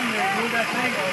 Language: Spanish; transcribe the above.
años, nunca tengo.